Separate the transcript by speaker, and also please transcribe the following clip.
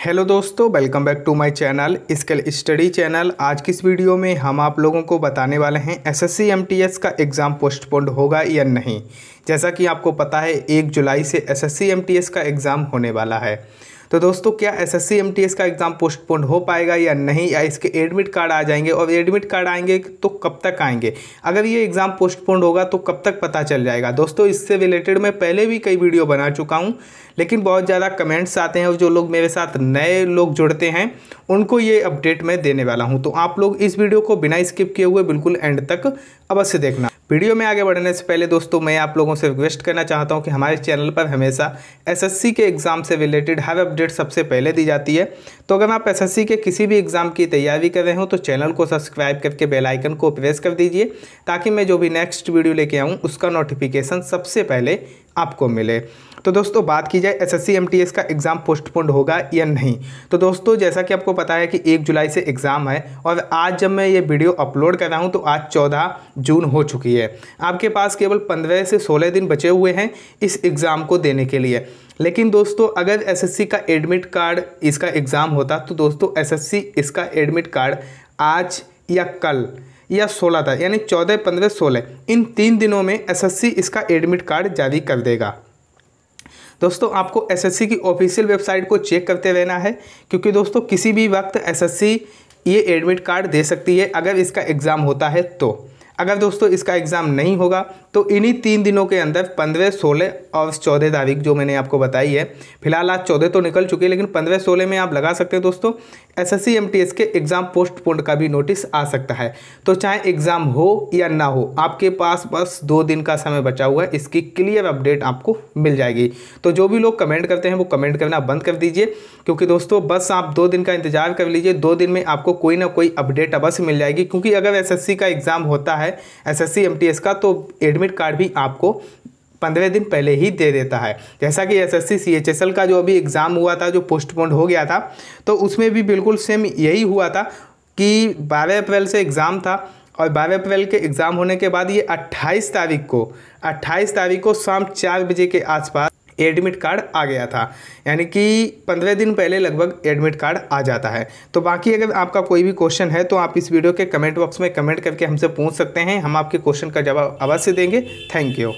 Speaker 1: Hello दोस्तों, welcome back to my channel, skill study channel. आज की इस वीडियो में हम आप लोगों को बताने वाले हैं एसएससी एमटीएस का एग्ज़ाम पोस्टपोन्ड होगा या नहीं। जैसा कि आपको पता है, एक जुलाई से एसएससी एमटीएस का एग्ज़ाम होने वाला है। तो दोस्तों, क्या एस एस का एग्ज़ाम पोस्टपोन हो पाएगा या नहीं? या इसके एडमिट कार्ड आ जाएँगे? और एडमिट कार्ड आएँगे तो कब तक आएँगे? अगर ये एग्ज़ाम पोस्टपोन होगा तो कब तक पता चल जाएगा? दोस्तों, इससे रिलेटेड मैं पहले भी कई वीडियो बना चुका हूँ, लेकिन बहुत ज़्यादा कमेंट्स आते हैं और जो लोग मेरे साथ नए लोग जुड़ते हैं उनको ये अपडेट मैं देने वाला हूँ। तो आप लोग इस वीडियो को बिना स्किप किए हुए बिल्कुल एंड तक अवश्य देखना। वीडियो में आगे बढ़ने से पहले दोस्तों, मैं आप लोगों से रिक्वेस्ट करना चाहता हूँ कि हमारे चैनल पर हमेशा एसएससी के एग्ज़ाम से रिलेटेड हर अपडेट सबसे पहले दी जाती है। तो अगर आप एसएससी के किसी भी एग्ज़ाम की तैयारी कर रहे हो तो चैनल को सब्सक्राइब करके बेल आइकन को प्रेस कर दीजिए, ताकि मैं जो भी नेक्स्ट वीडियो लेके आऊँ, उसका नोटिफिकेशन सबसे पहले आपको मिले। तो दोस्तों, बात की जाए एस एस का एग्ज़ाम पोस्टपोन्ड होगा या नहीं? तो दोस्तों, जैसा कि आपको पता है कि एक जुलाई से एग्ज़ाम है और आज जब मैं ये वीडियो अपलोड कर रहा हूँ तो आज चौदह जून हो चुकी है। आपके पास केवल पंद्रह से सोलह दिन बचे हुए हैं इस एग्ज़ाम को देने के लिए। लेकिन दोस्तों, अगर एसएससी का एडमिट कार्ड इसका एग्ज़ाम होता तो दोस्तों एसएससी इसका एडमिट कार्ड आज या कल या सोलह था, यानी चौदह, पंद्रह, सोलह। इन तीन दिनों में एसएससी इसका एडमिट कार्ड जारी कर देगा। दोस्तों, आपको एसएससी की ऑफिशियल वेबसाइट को चेक करते रहना है, क्योंकि दोस्तों, किसी भी वक्त एसएससी ये एडमिट कार्ड दे सकती है, अगर इसका एग्ज़ाम होता है तो। अगर दोस्तों, इसका एग्ज़ाम नहीं होगा तो इन्हीं तीन दिनों के अंदर पंद्रह, सोलह और चौदह तारीख जो मैंने आपको बताई है, फ़िलहाल आज चौदह तो निकल चुकी है, लेकिन पंद्रह, सोलह में आप लगा सकते हैं दोस्तों एस एस के एग्ज़ाम पोस्टपोन्ड का भी नोटिस आ सकता है। तो चाहे एग्ज़ाम हो या ना हो, आपके पास बस दो दिन का समय बचा हुआ है, इसकी क्लियर अपडेट आपको मिल जाएगी। तो जो भी लोग कमेंट करते हैं, वो कमेंट करना बंद कर दीजिए, क्योंकि दोस्तों, बस आप दो दिन का इंतज़ार कर लीजिए, दो दिन में आपको कोई ना कोई अपडेट अवश्य मिल जाएगी, क्योंकि अगर एसएससी का एग्ज़ाम होता है एस एस का तो एडमिट कार्ड भी आपको पंद्रह दिन पहले ही दे देता है। जैसा कि एस एस सी का जो अभी एग्ज़ाम हुआ था, जो पोस्टपोन्ड हो गया था तो उसमें भी बिल्कुल सेम यही हुआ था कि बारह अप्रैल से एग्ज़ाम था और बारह अप्रैल के एग्ज़ाम होने के बाद ये अट्ठाईस तारीख को, अट्ठाईस तारीख को शाम चार बजे के आसपास एडमिट कार्ड आ गया था। यानी कि पंद्रह दिन पहले लगभग एडमिट कार्ड आ जाता है। तो बाकी अगर आपका कोई भी क्वेश्चन है तो आप इस वीडियो के कमेंट बॉक्स में कमेंट करके हमसे पूछ सकते हैं। हम आपके क्वेश्चन का जवाब अवश्य देंगे। Thank you